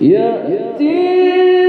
يأتيك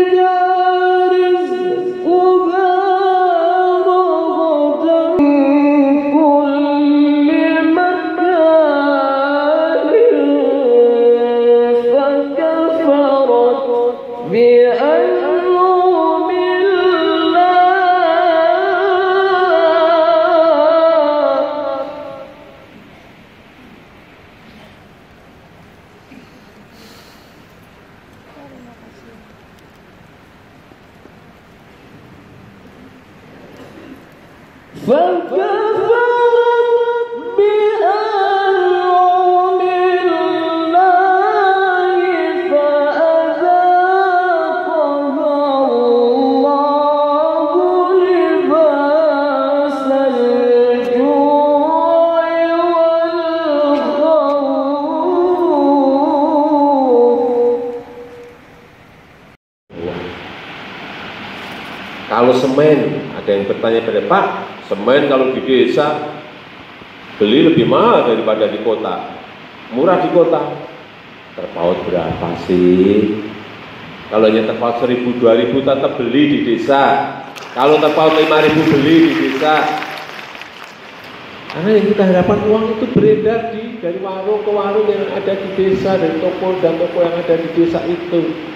Welcome. Kalau semen, ada yang bertanya pada Pak, semen kalau di desa beli lebih mahal daripada di kota. Murah di kota. Terpaut berapa sih? Kalau hanya terpaut seribu, dua ribu tetap beli di desa. Kalau terpaut lima ribu beli di desa. Karena yang kita harapkan uang itu beredar di dari warung ke warung yang ada di desa, dari toko dan toko yang ada di desa itu.